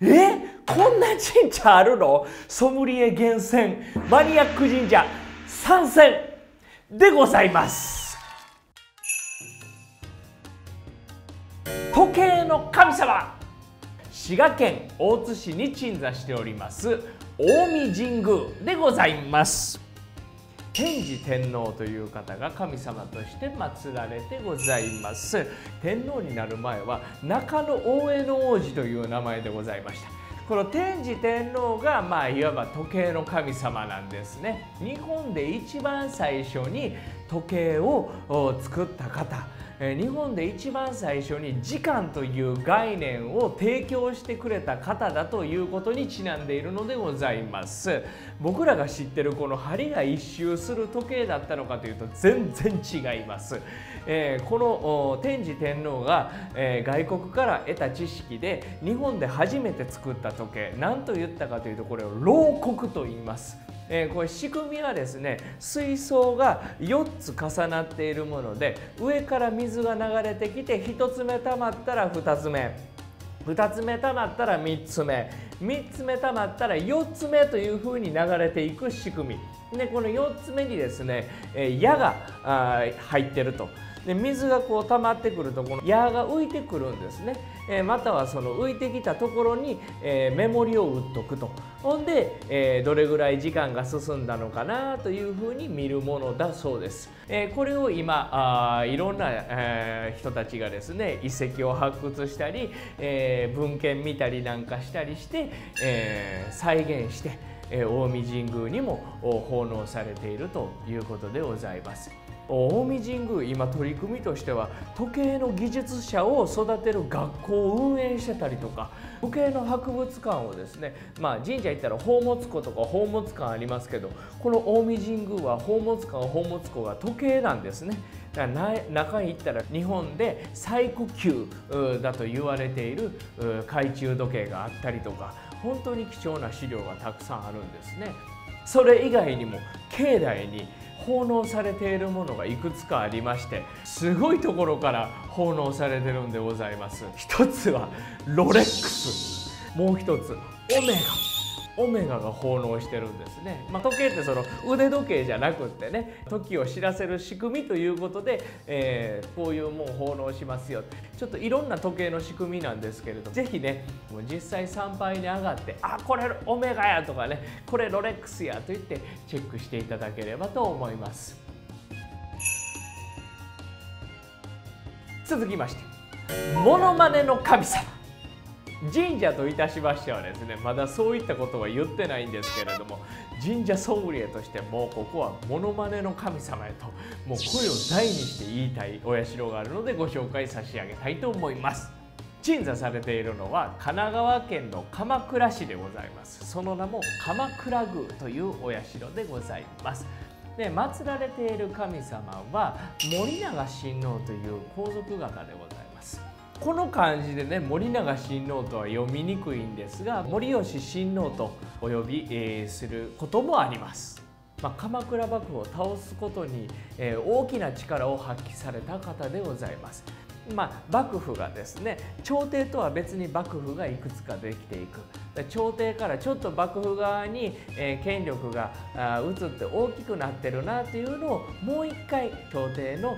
え？こんな神社あるの？ソムリエ厳選。マニアック神社。参戦。でございます。時計の神様。滋賀県大津市に鎮座しております。近江神宮でございます。天智天皇という方が神様として祀られてございます。天皇になる前は中野大江の王子という名前でございました。この天智天皇がまあいわば時計の神様なんですね。日本で一番最初に時計を作った方。日本で一番最初に時間という概念を提供してくれた方だということにちなんでいるのでございます。僕らが知ってるこの針が一周する時計だったのかというと全然違います、えー、この天智天皇が、えー、外国から得た知識で日本で初めて作った時計何と言ったかというとこれを牢国と言います。えー、これ仕組みはですね水槽が4つ重なっているもので上から水が流れてきて1つ目溜まったら2つ目2つ目溜まったら3つ目3つ目溜まったら4つ目というふうに流れていく仕組みでこの4つ目にですねえ矢が入ってると。で水がこう溜まってくるとこの矢が浮いてくるんですね、えー、またはその浮いてきたところに、えー、メモリを打っとくと。ほんで、えー、どれぐらい時間が進んだのかなというふうに見るものだそうです、えこれを今あいろんな、え人たちがですね遺跡を発掘したり、え文献見たりなんかしたりして、え再現してえ近江神宮にも奉納されているということでございます。近江神宮今取り組みとしては時計の技術者を育てる学校を運営してたりとか時計の博物館をですね、まあ、神社行ったら宝物庫とか宝物館ありますけどこの近江神宮は宝物館宝物庫が時計なんですね。中に行ったら日本で最古級だと言われている懐中時計があったりとか本当に貴重な資料がたくさんあるんですね。それ以外にも境内に奉納されているものがいくつかありましてすごいところから奉納されてるんでございます。一つはロレックス。もう一つオメガ。オメガが奉納してるんですね、まあ、時計ってその腕時計じゃなくってね時を知らせる仕組みということで、えー、こういうもん奉納しますよちょっといろんな時計の仕組みなんですけれど是非ねもう実際参拝に上がってあこれオメガやとかねこれロレックスやと言ってチェックしていただければと思います。続きましてモノマネの神様。神社といたしましてはですねまだそういったことは言ってないんですけれども神社ソムリエとしてもうここはモノマネの神様へともう声を大にして言いたいお社があるのでご紹介差し上げたいと思います。鎮座されているのは神奈川県の鎌倉市でございます。その名も鎌倉宮というお社でございます。で祀られている神様は森永親王という皇族方でございます。この漢字でね森永親王とは読みにくいんですが森吉親王とお呼び、えー、することもあります。まあ、鎌倉幕府を倒すことに、えー、大きな力を発揮された方でございます。まあ、幕府がですね朝廷とは別に幕府がいくつかできていく。朝廷からちょっと幕府側に、えー、権力が移って大きくなってるなというのをもう一回朝廷の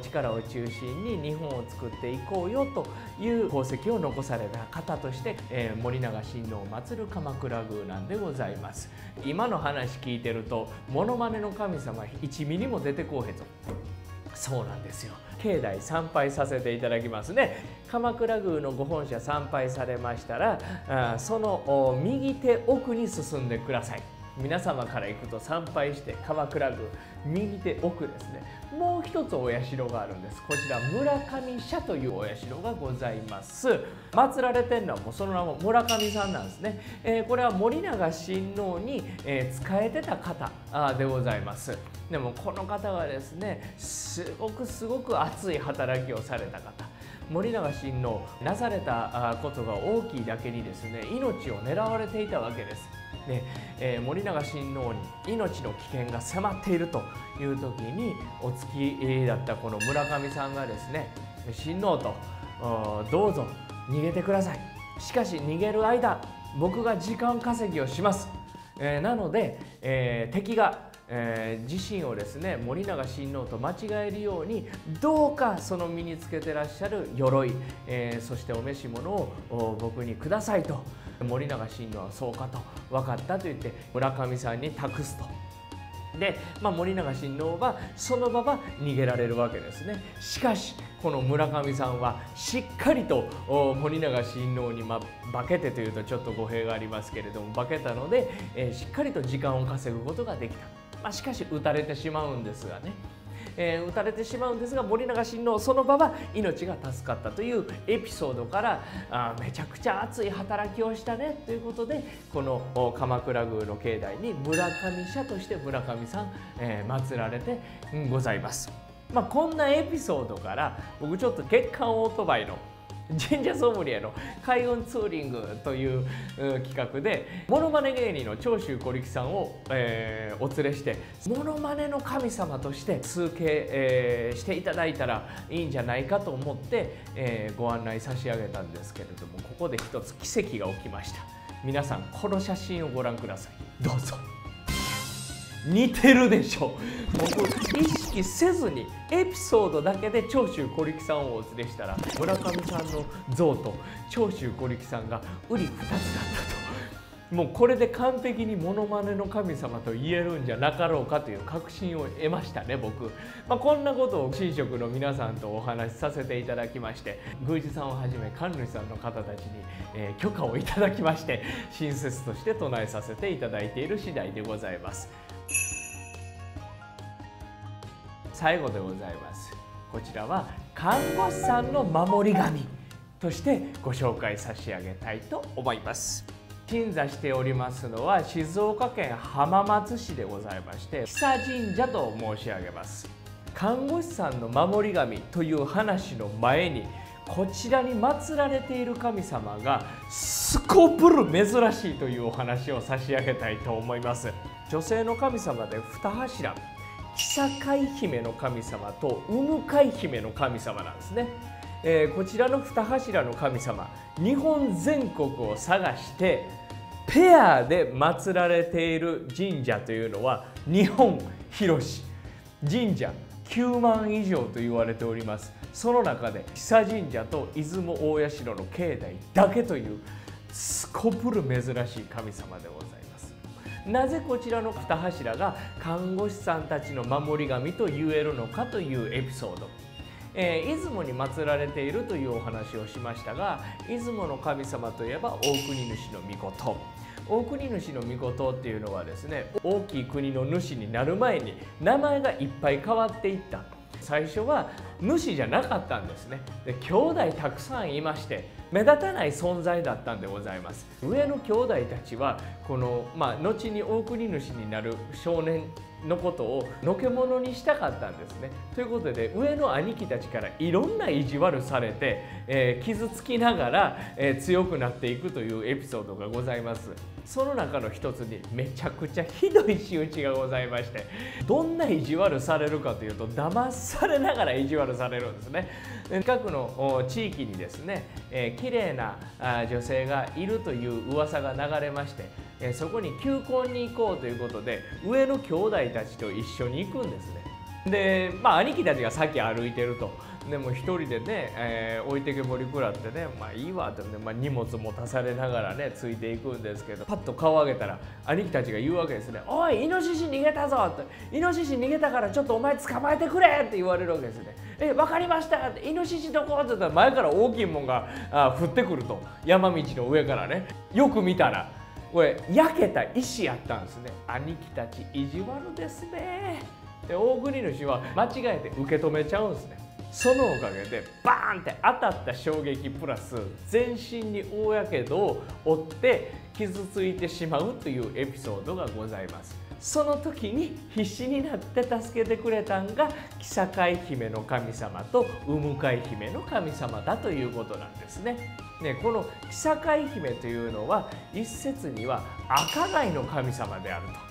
力を中心に日本を作っていこうよという功績を残された方として、えー、森永親王を祀る鎌倉宮なんでございます。今の話聞いてるとモノマネの神様1ミリも出てこうへんぞ。そうなんですよ。境内参拝させていただきますね。鎌倉宮のご本社参拝されましたらその右手奥に進んでください。皆様から行くと参拝して鎌倉宮右手奥ですね。もう一つお社があるんです。こちら村上社というお社がございます。祀られてるのはもうその名も村上さんなんですね、えー、これは森永親王に、え、仕えてた方でございます。でもこの方はですねすごくすごく熱い働きをされた方。森永親王なされたことが大きいだけにですね命を狙われていたわけです。で、えー、森永親王に命の危険が迫っているという時にお付きだったこの村上さんがですね親王とどうぞ逃げてください。しかし逃げる間僕が時間稼ぎをします、えー、なので、えー、敵がえー、自身をですね森永親王と間違えるようにどうかその身につけてらっしゃる鎧、え、そしてお召し物を僕にくださいと。森永親王はそうかと分かったと言って村上さんに託すと。で、まあ、森永親王はそのまま逃げられるわけですね。しかしこの村上さんはしっかりと森永親王に、ま、化けてというとちょっと語弊がありますけれども化けたので、えー、しっかりと時間を稼ぐことができた、まあ、しかし撃たれてしまうんですがね。えー、撃たれてしまうんですが森永親王その場は命が助かったというエピソードからあめちゃくちゃ熱い働きをしたねということでこの鎌倉宮の境内に村上社として村上さん、えー、祀られてございます。まあ、こんなエピソードから僕ちょっと月刊オートバイの神社ソムリエの開運ツーリングという企画でモノマネ芸人の長州小力さんを、えー、お連れしてモノマネの神様として通形、えー、していただいたらいいんじゃないかと思って、えー、ご案内差し上げたんですけれどもここで一つ奇跡が起きました。皆さんこの写真をご覧ください。どうぞ。似てるでしょ僕意識せずにエピソードだけで長州小力さんをお連れしたら村上さんの像と長州小力さんが瓜二つだったと。もうこれで完璧にモノマネの神様と言えるんじゃなかろうかという確信を得ましたね僕、まあ、こんなことを神職の皆さんとお話しさせていただきまして宮司さんをはじめ神主さんの方たちに、えー、許可をいただきまして親切として唱えさせていただいている次第でございます。最後でございます。こちらは看護師さんの守り神としてご紹介差し上げたいと思います。鎮座しておりますのは静岡県浜松市でございまして久神社と申し上げます。看護師さんの守り神という話の前にこちらに祀られている神様がすこぶる珍しいというお話を差し上げたいと思います。女性の神様で二柱。久海姫の神様と産海姫の神様なんですね、えー、こちらの二柱の神様日本全国を探してペアで祀られている神社というのは日本広し。神社9万以上と言われております。その中で久神社と出雲大社の境内だけというすこぶる珍しい神様でございます。なぜこちらの二柱が看護師さんたちの守り神と言えるのかというエピソード。えー、出雲に祀られているというお話をしましたが出雲の神様といえば大国主の御事。大国主の御事っていうのはですね大きい国の主になる前に名前がいっぱい変わっていった。最初は主じゃなかったんですね。で兄弟たくさんいまして目立たない存在だったんでございます上の兄弟たちはこの、まあ、後に大国主になる少年のことをのけものにしたかったんですね。ということで上の兄貴たちからいろんな意地悪されて、えー、傷つきながら、えー、強くなっていくというエピソードがございます。その中の一つにめちゃくちゃひどい仕打ちがございましてどんな意地悪されるかというと騙されながら意地悪されるんですね。近くの地域にですね、えー、綺麗な女性がいるという噂が流れましてえそこに求婚に行こうということで上の兄弟たちと一緒に行くんですね。でまあ兄貴たちが先歩いてると。でも一人でね、えー、置いてけぼり食らってねまあいいわって、ねまあ、荷物持たされながらねついていくんですけどパッと顔上げたら兄貴たちが言うわけですね「おいイノシシ逃げたぞ!」って「イノシシ逃げたからちょっとお前捕まえてくれ!」って言われるわけですね。え分かりましたってイノシシどこって言ったら前から大きいもんがあ降ってくると山道の上からねよく見たらこれ焼けた石やったんですね兄貴たち意地悪ですねで大国主は間違えて受け止めちゃうんですねそのおかげでバーンって当たった衝撃プラス全身に大やけどを負って傷ついてしまうというエピソードがございますその時に必死になって助けてくれたんが久海姫の神様と産海姫の神様だということなんですね。ねこの久海姫というのは一説には赤貝の神様であると。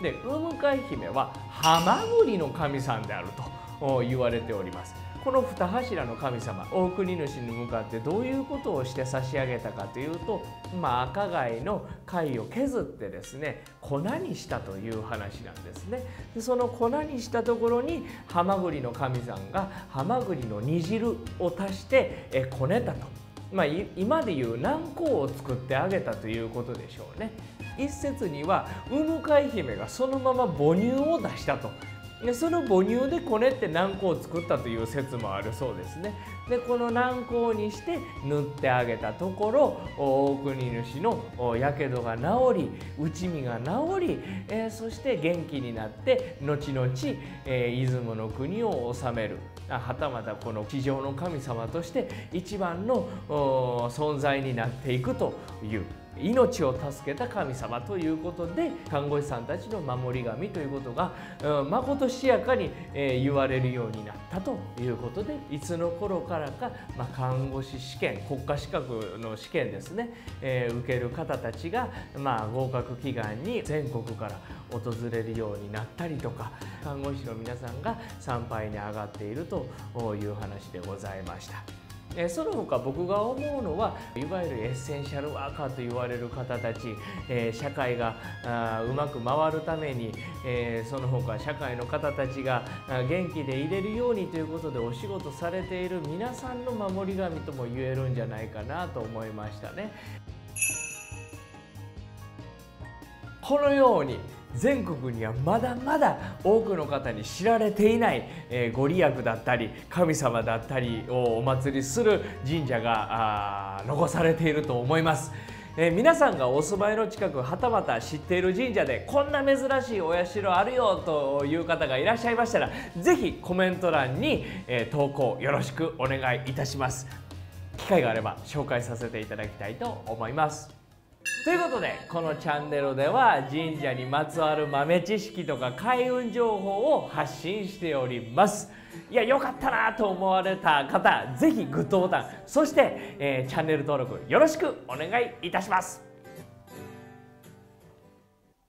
で産海姫はハマグリの神さんであると言われております。この二柱の神様大国主に向かってどういうことをして差し上げたかというと、まあ、赤貝の貝を削ってですね粉にしたという話なんですね。でその粉にしたところにハマグリの神さんがハマグリの煮汁を足してえこねたと。まあ、今でいう軟膏を作ってあげたということでしょうね。一説には産海姫がそのまま母乳を出したと。でその母乳でこねって軟膏を作ったという説もあるそうですね。でこの軟膏にして塗ってあげたところ大国主のやけどが治り内身が治り、えー、そして元気になって後々、えー、出雲の国を治める。はたまたこの地上の神様として一番の存在になっていくという命を助けた神様ということで看護師さんたちの守り神ということがまことしやかに言われるようになったということでいつの頃からか、まあ、看護師試験国家資格の試験ですね、えー、受ける方たちが、まあ、合格祈願に全国から訪れるようになったりとか看護師の皆さんが参拝に上がっているという話でございました。えその他僕が思うのはいわゆるエッセンシャルワーカーと言われる方たち、え社会がうまく回るために、えその他社会の方たちが元気でいれるようにということでお仕事されている皆さんの守り神とも言えるんじゃないかなと思いましたね。このように全国にはまだまだ多くの方に知られていない、えご利益だったり神様だったりをお祭りする神社が残されていると思います。えー、皆さんがお住まいの近くはたまた知っている神社でこんな珍しいお社あるよという方がいらっしゃいましたら是非コメント欄に、えー、投稿よろしくお願いいたします機会があれば紹介させていただきたいと思いますということでこのチャンネルでは神社にまつわる豆知識とか開運情報を発信しております。いや良かったなと思われた方是非グッドボタンそして、えー、チャンネル登録よろしくお願いいたします。